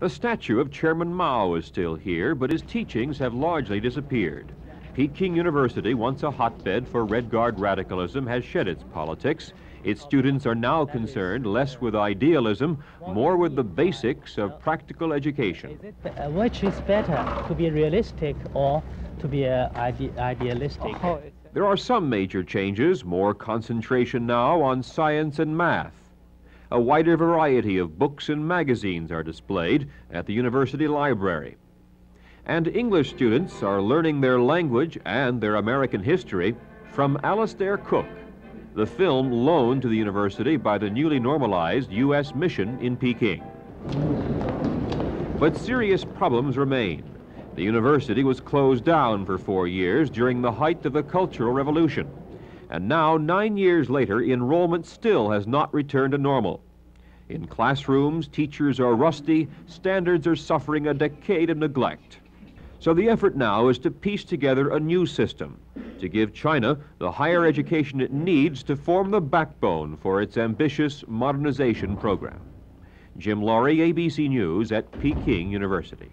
The statue of Chairman Mao is still here, but his teachings have largely disappeared. Peking University, once a hotbed for Red Guard radicalism, has shed its politics. Its students are now concerned less with idealism, more with the basics of practical education. Is it, uh, which is better, to be realistic or to be uh, ide idealistic? There are some major changes, more concentration now on science and math. A wider variety of books and magazines are displayed at the university library. And English students are learning their language and their American history from Alastair Cooke, the film loaned to the university by the newly normalized U.S. mission in Peking. But serious problems remain. The university was closed down for four years during the height of the Cultural Revolution. And now, nine years later, enrollment still has not returned to normal. In classrooms, teachers are rusty, standards are suffering a decade of neglect. So the effort now is to piece together a new system, to give China the higher education it needs to form the backbone for its ambitious modernization program. Jim Laurie, ABC News at Peking University.